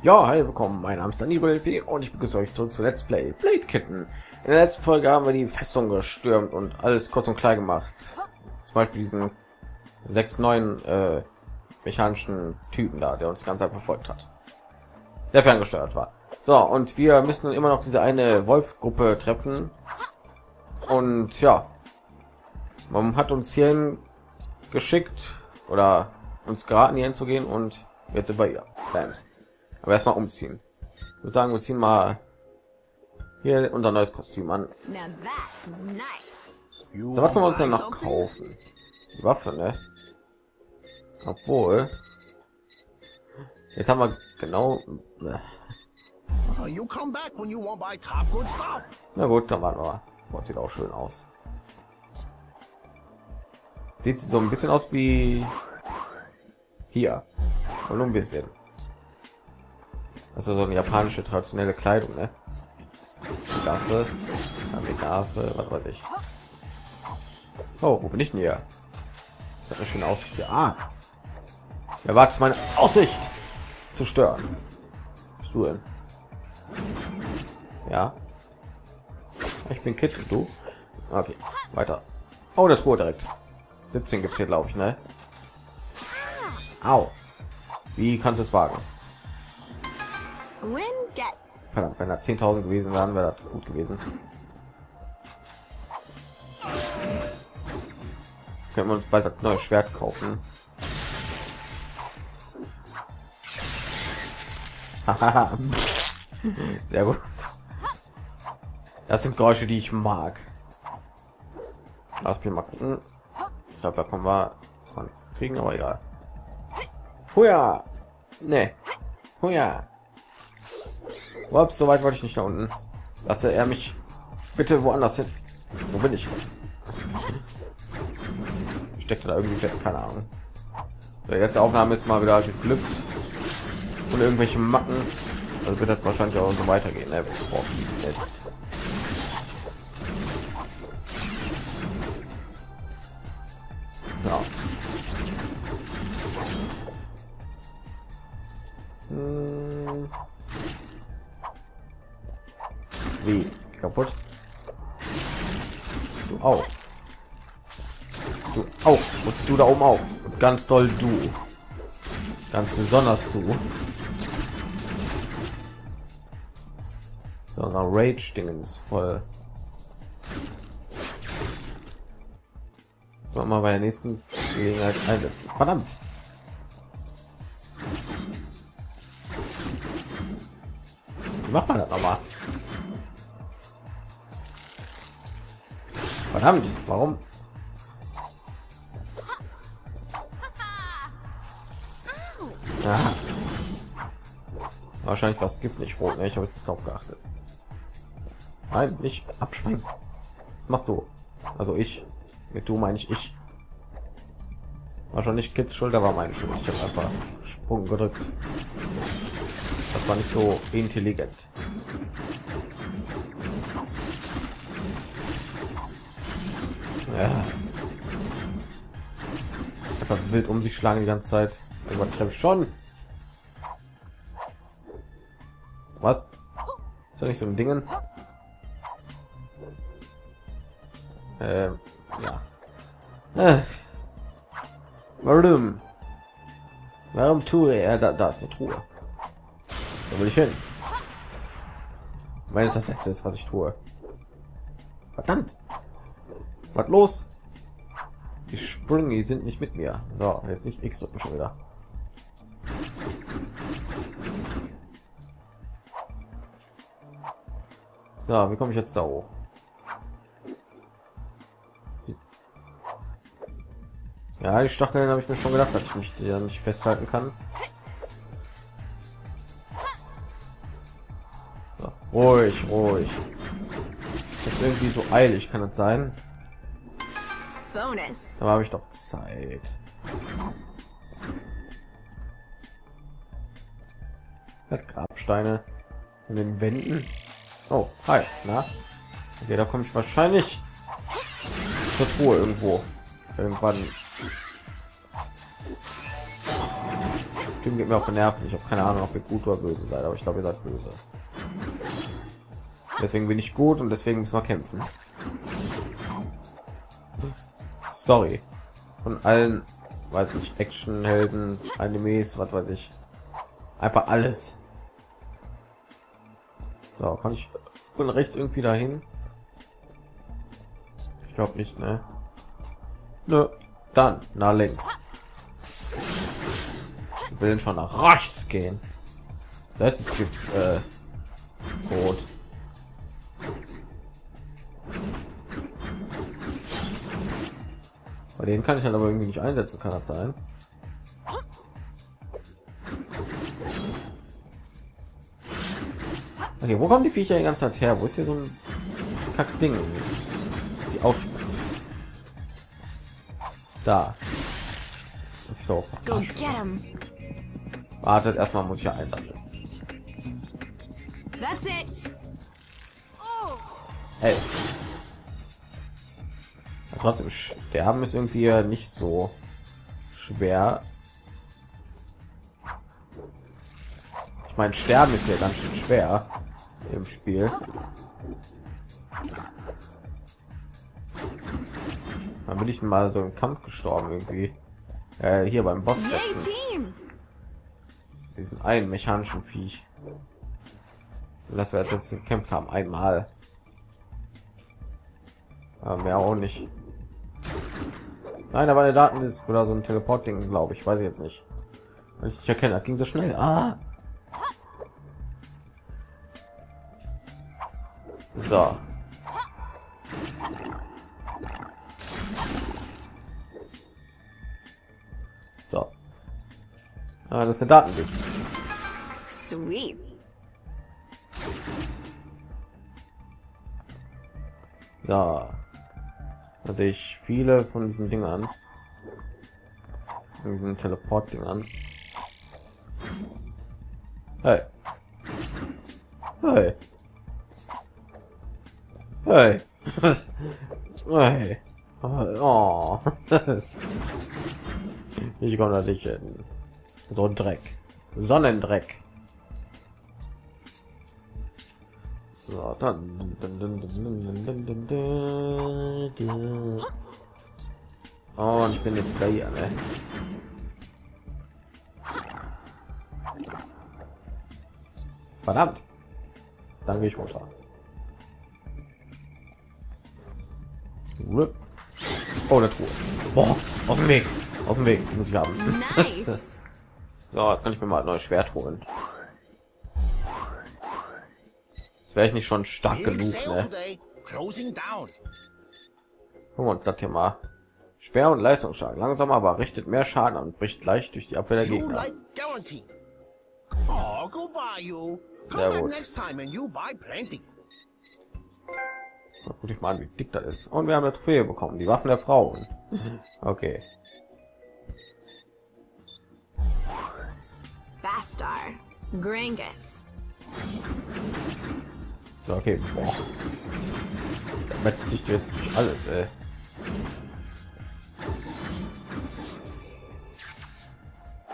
Ja, hi, willkommen. Mein Name ist Daniel LP und ich begrüße euch zurück zu Let's Play Blade Kitten. In der letzten Folge haben wir die Festung gestürmt und alles kurz und klein gemacht. Zum Beispiel diesen sechs neuen äh, mechanischen Typen da, der uns ganz einfach verfolgt hat, der ferngesteuert war. So, und wir müssen immer noch diese eine Wolf-Gruppe treffen. Und ja, man hat uns hierhin geschickt oder uns geraten, hierhin zu gehen und jetzt sind wir hier. Bams. Aber erstmal umziehen. Ich würde sagen, wir ziehen mal hier unser neues Kostüm an. So, was können wir uns denn noch kaufen? Die Waffe, ne? Obwohl. Jetzt haben wir genau. Stuff. Na gut, dann warten wir mal. Boah, sieht auch schön aus. Sieht so ein bisschen aus wie hier. Nur ein bisschen. Also so eine japanische traditionelle Kleidung, ne? Gasse, Gasse, was weiß ich. Oh, wo bin ich denn hier? Das hat eine schöne Aussicht hier. Ah! Wer wagt es, meine Aussicht zu stören? Bist du denn? Ja. Ich bin Kid und du? Okay, weiter. Oh, der Truhe direkt. 17 gibt's hier, glaube ich, ne? Au. Wie kannst du es wagen? Verdammt, wenn da 10.000 gewesen wären, wäre das gut gewesen. Können wir uns bald das neue Schwert kaufen. Sehr gut. Das sind Geräusche, die ich mag. Lass mich mal gucken. Ich glaube, da kommen wir zwar nichts kriegen, aber egal. Huja! Ne. Huja! Ups, so weit wollte ich nicht da unten. Lasse er mich bitte woanders hin. Wo bin ich? Steckt da irgendwie fest, keine Ahnung. So, jetzt Aufnahme ist mal wieder geglückt. Und irgendwelche Macken. Also wird das wahrscheinlich auch so weitergehen. Ne? Boah. Du auch. Du auch. Und du da oben auch. Und ganz toll du. Ganz besonders du. So, na, Rage Dingens voll. Wollen mal bei der nächsten Gelegenheit einsetzen. Verdammt. Wie macht man das nochmal? Verdammt, warum? Ja. Wahrscheinlich was Gift nicht rot. Ne? Ich habe jetzt nicht drauf geachtet. Nein, nicht abspringen. Was machst du? Also ich. Mit du meine ich ich. Wahrscheinlich Kids Schulter war meine Schuld. Ich habe einfach Sprung gedrückt. Das war nicht so intelligent. Ja. Einfach wild um sich schlagen die ganze Zeit. Irgendwann treffe schon. Was? Ist ja nicht so ein Dingen? Ähm, ja. Äh. Warum? Warum tue er da? Da ist eine Truhe. Da will ich hin. Weil es das letzte ist, was ich tue. Verdammt! Was los? Die Sprünge die sind nicht mit mir. So, jetzt nicht X drücken schon wieder. So, wie komme ich jetzt da hoch? Ja, die Stacheln habe ich mir schon gedacht, dass ich mich ja nicht festhalten kann. So, ruhig, ruhig. Ist irgendwie so eilig, kann das sein? Bonus. Da habe ich doch Zeit. Hat Grabsteine in den Wänden. Oh, hi, na? Okay, da komme ich wahrscheinlich zur Truhe irgendwo. Irgendwann. Typen geht mir auf den Nerven. Ich habe keine Ahnung, ob ihr gut oder böse seid, aber ich glaube, ihr seid böse. Deswegen bin ich gut und deswegen müssen wir kämpfen. Story von allen, weiß ich, Actionhelden, Animes, was weiß ich, einfach alles. So, kann ich von rechts irgendwie dahin? Ich glaube nicht, ne? Nö. Dann nach links. Ich will schon nach rechts gehen. Das ist äh, rot. Bei denen kann ich dann aber irgendwie nicht einsetzen, kann das sein? Okay, wo kommen die Viecher die ganze Zeit her? Wo ist hier so ein Kack-Ding? Die ausspuckt. Da. Muss ich doch. Wartet, erstmal muss ich ja einsammeln. That's it. Oh, Hey. Trotzdem sterben ist irgendwie nicht so schwer. Ich meine, sterben ist ja ganz schön schwer im Spiel. Dann bin ich mal so im Kampf gestorben irgendwie. Äh, hier beim Boss team. diesen einen mechanischen Viech. Das wir jetzt jetzt gekämpft haben, einmal. Aber mehr auch nicht. Nein, da war der Daten ist oder so ein Teleport-Ding, glaube ich. Weiß ich jetzt nicht. Wenn ich nicht erkenne, das ging so schnell. Ah. So. So. Ah, das ist der Datendisk. Sweet. Ja. Da sehe ich viele von diesen Dingern. Von diesen Teleport-Dingern. Hey. Hey. Hey. hey. Oh. ich komme da nicht hin. So ein Dreck. Sonnendreck. Dann, dann. Oh, und ich bin jetzt bei ihr, ne? Verdammt. Dann gehe ich runter. Oh, eine Truhe. Boah, aus dem Weg. Aus dem Weg. Muss ich haben. Nice. So, jetzt kann ich mir mal ein neues Schwert holen. Wäre ich nicht schon stark genug, ne? today. Closing down. Gucken wir uns das hier mal. Schwer und leistungsstark. Langsam aber richtet mehr Schaden an und bricht leicht durch die Abwehr der Gegner. Oh, Sehr gut. So, Guck ich mal an, wie dick das ist. Und wir haben eine Trophäe bekommen. Die Waffen der Frauen. Okay. Bastar. Grangus. So, okay. Metzt sich jetzt durch alles, ey.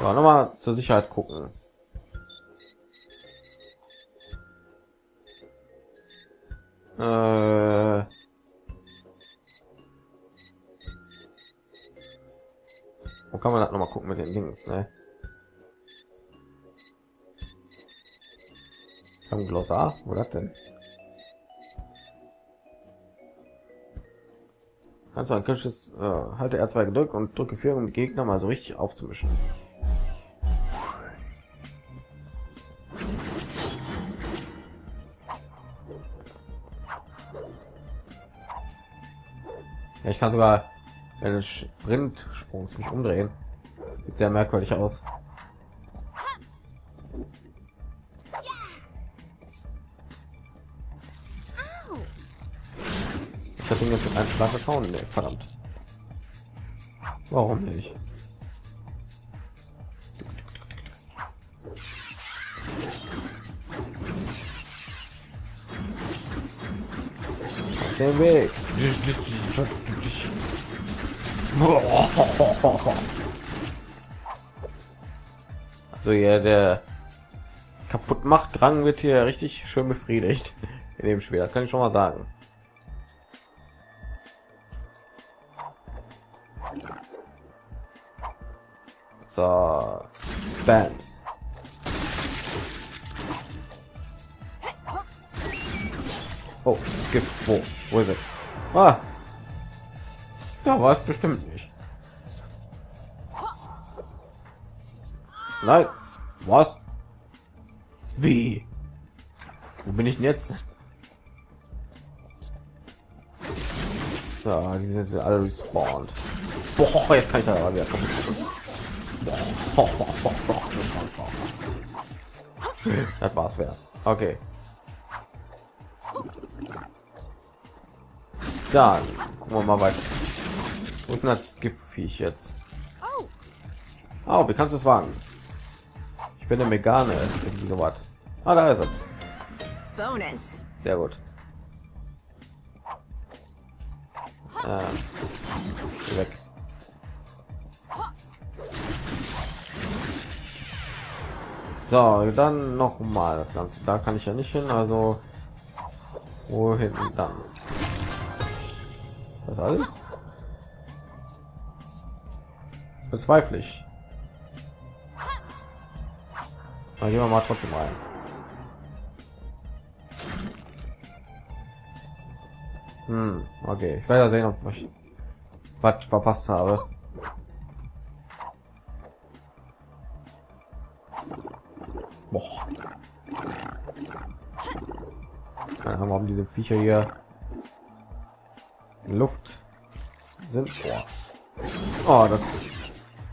So, nochmal zur Sicherheit gucken. Äh, wo kann man das noch mal gucken mit den Dings, ne? Ich hab ein Glossar, wo das denn? Kannst du ein kritisches, äh, halte R2 gedrückt und drücke 4, um Gegner mal so richtig aufzumischen. Ja, ich kann sogar einen Sprintsprung mich umdrehen. Sieht sehr merkwürdig aus. Ich habe ihn jetzt mit einem Schlag verhauen. Nee, verdammt. Warum nicht? Aus Weg. So ja, der kaputt macht Drang wird hier richtig schön befriedigt in dem Spiel. Das kann ich schon mal sagen. So, Bams. Oh, es gibt wo? Wo ist es? Ah, da war es bestimmt nicht. Nein, was? Wie? Wo bin ich denn jetzt? Ja, die sind jetzt wieder alle respawned. Boah, jetzt kann ich da aber wieder machen. Das war's wert. Okay. Dann gucken wir mal weiter. Wo ist denn das Giftviech jetzt? Oh, wie kannst du es wagen? Ich bin eine Megane, irgendwie so was. Ah, da ist es. Bonus. Sehr gut. Geh weg. So, dann noch mal das Ganze. Da kann ich ja nicht hin, also wohin dann? Das alles? Bezweifle ich. Dann gehen wir mal trotzdem rein. Hm, okay. Ich werde sehen, ob ich was verpasst habe. Boah. Keine Ahnung, warum diese Viecher hier Luft sind. Boah. Oh, das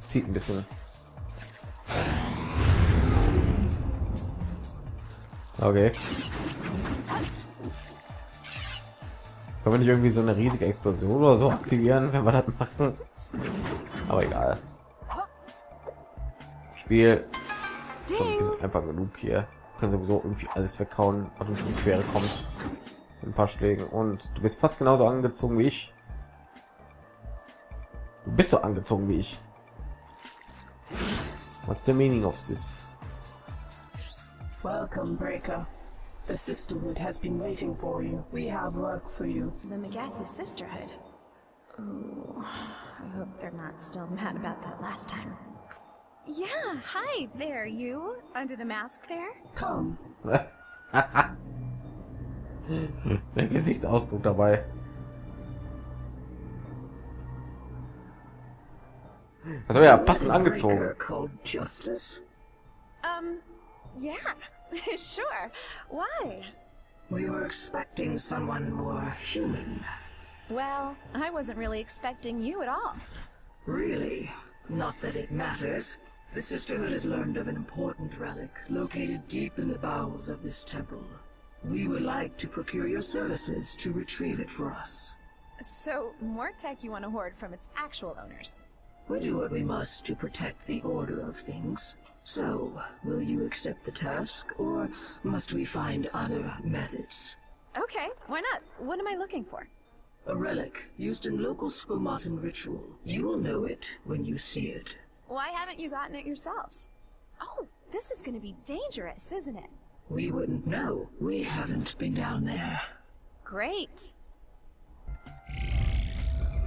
zieht ein bisschen. Okay. Können wir nicht irgendwie so eine riesige Explosion oder so aktivieren, wenn wir das machen? Aber egal. Spiel schon einfach genug hier. Können sowieso irgendwie alles weghauen, was uns in die Quere kommt. Ein paar Schlägen. Und du bist fast genauso angezogen wie ich. Du bist so angezogen wie ich. What's the meaning of this? Welcome, Breaker. The Sisterhood has been waiting for you. We have work for you. The Megassi Sisterhood. Ooh, I hope they're not still mad about that last time. Yeah, hi there, you. Under the mask there? Come. Der Gesichtsausdruck dabei. Also ja, passend angezogen. Called Justice. Um, yeah, sure. Why? We were expecting someone more human. Well, I wasn't really expecting you at all. Really? Not that it matters. The Sisterhood has learned of an important relic located deep in the bowels of this temple. We would like to procure your services to retrieve it for us. So, more tech you want to hoard from its actual owners. We do what we must to protect the order of things. So, will you accept the task, or must we find other methods? Okay, why not? What am I looking for? A relic used in local Squamatin ritual. You will know it when you see it. Why haven't you gotten it yourselves? Oh, this is gonna be dangerous, isn't it? We wouldn't know. We haven't been down there. Great.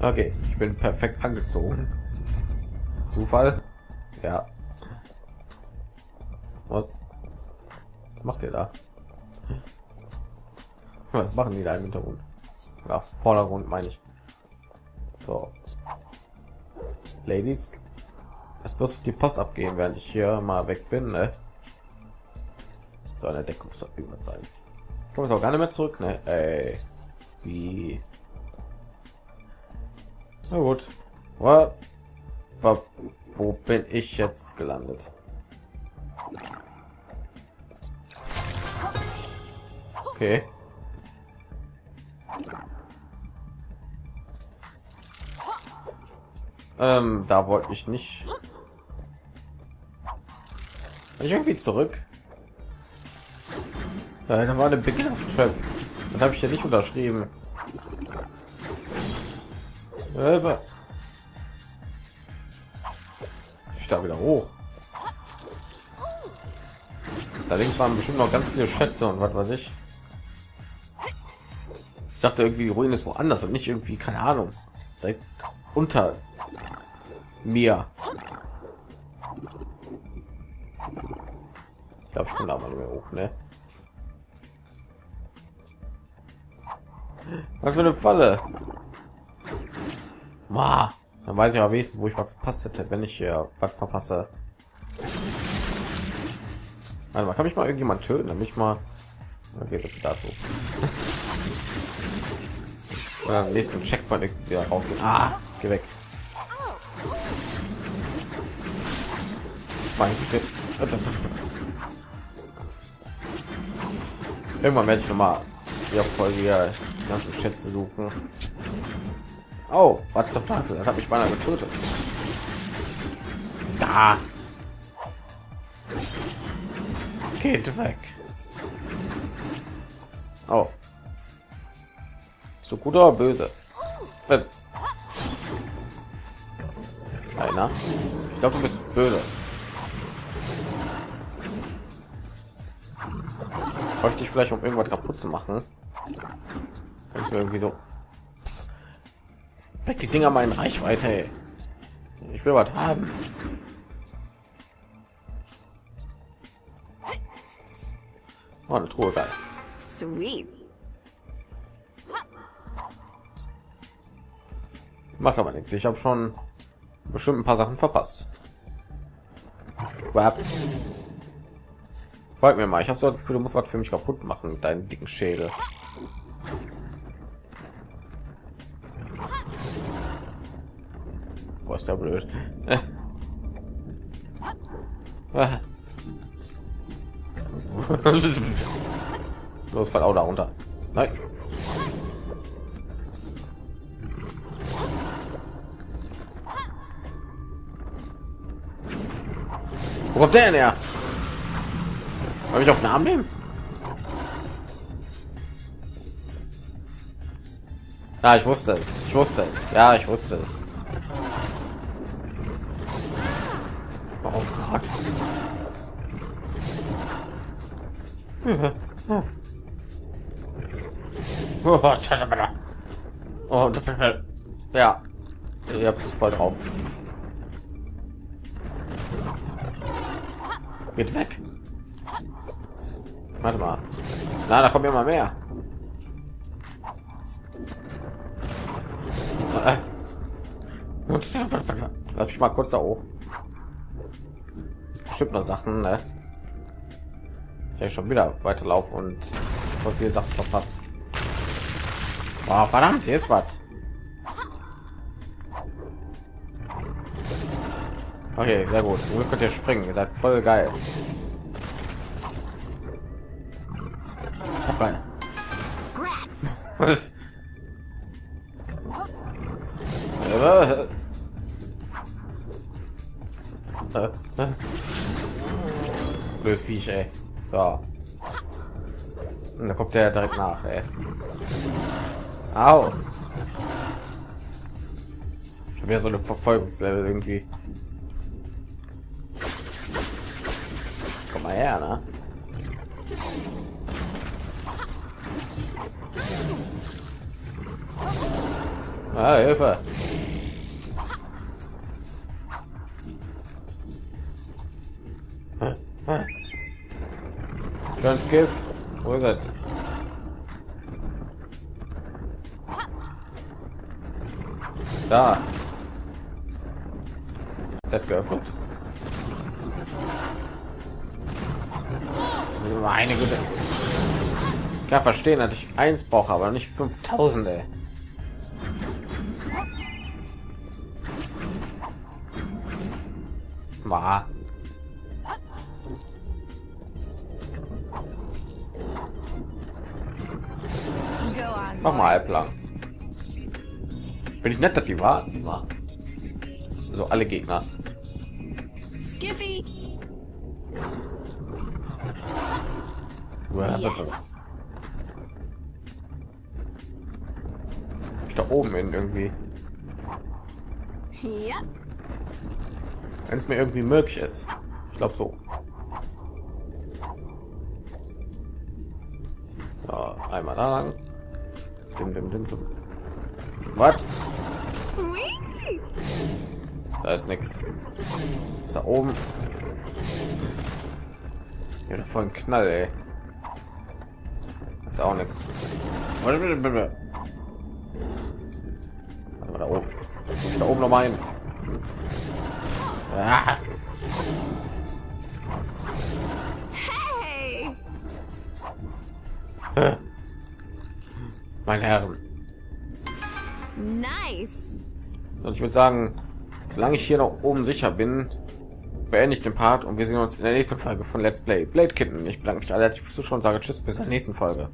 Okay, ich bin perfekt angezogen. Zufall? Ja. Was? Was macht ihr da? Was machen die da im Hintergrund? Ja, Vordergrund meine ich. So. Ladies. Es bloß die Post abgehen, während ich hier mal weg bin, ne? So eine Deckung muss doch irgendwas sein. Kommen wir auch gar nicht mehr zurück, ne? Ey. Wie? Na gut. Wo, wo bin ich jetzt gelandet? Okay. Ähm, da wollte ich nicht. Bin ich irgendwie zurück. Ja, da war eine Beginners Trap. Das habe ich ja nicht unterschrieben. Ich da wieder hoch. Da links waren bestimmt noch ganz viele Schätze und was weiß ich. Ich dachte irgendwie, die Ruine ist woanders und nicht irgendwie, keine Ahnung, seit unter mir. Ich ich mehr hoch, ne? Was für eine Falle. Wow. Dann weiß ich aber wenigstens, wo ich was verpasst hätte, wenn ich hier was verpasse. Warte mal, kann mich mal irgendjemand töten, damit ich mal. Okay, so dazu. Oder am nächsten Checkpoint wieder rausgehen. Ah, geh weg. Meine Güte. Irgendwann werde ich noch mal ja voll die ganzen Schätze suchen. Oh, was zum Teufel? Das habe ich beinahe getötet. Da. Geht weg. Oh. So gut oder böse? Äh. Einer. Ich glaube, du bist böse. Bräuchte ich vielleicht, um irgendwas kaputt zu machen? Kann ich irgendwie so... Weg die Dinger mal in Reichweite, ey. Ich will was haben. Oh, eine Truhe, geil. Sweet. Macht aber nichts. Ich habe schon bestimmt ein paar Sachen verpasst. Wap. Folgt mir mal. Ich habe so das Gefühl, du musst was für mich kaputt machen mit deinen dicken Schädel. Boah, ist der blöd. Los, fall auch da runter. Nein. Wo kommt der denn her? Soll ich auf Arm nehmen? Ja, ich wusste es. Ich wusste es. Ja, ich wusste es. Oh Gott. Oh, ja, ihr habt es voll drauf. Geht weg. Warte mal. Na, da kommen immer mehr. Äh. Lass mich mal kurz da hoch. Bestimmt noch Sachen, ne? Ich schon wieder weiterlaufen und voll viele Sachen verpasst. Oh, verdammt, hier ist was. Okay, sehr gut. Zum Glück könnt ihr springen. Ihr seid voll geil. Geil. Grats. Was? Blödes Viech, ey. So. Und da kommt der direkt nach, ey. Au. Schon wieder so eine Verfolgungslevel irgendwie. Komm mal her, ne? Ah, Hilfe. John Skiff, wo ist es? Da. Das geöffnet. Meine Güte. Ich kann verstehen, dass ich eins brauche, aber nicht 5000. Ey. War. Mach mal halblang. Bin ich nett, dass die warten. War. So alle Gegner. Skiffy. Yes. Ich da oben hin irgendwie. Yep. Wenn es mir irgendwie möglich ist. Ich glaube so. Einmal da lang. Dim, dim, dim, dim. Was? Da ist nichts. Ist da oben. Ja, voll ein Knall, ey. Ist auch nichts. Warte mal da oben. Da oben noch mal hin. Ah, Hey! meine Herren. Nice! Und ich würde sagen, solange ich hier noch oben sicher bin, beende ich den Part und wir sehen uns in der nächsten Folge von Let's Play Blade Kitten. Ich bedanke mich alle herzlich fürs Zuschauen und sage Tschüss bis zur nächsten Folge.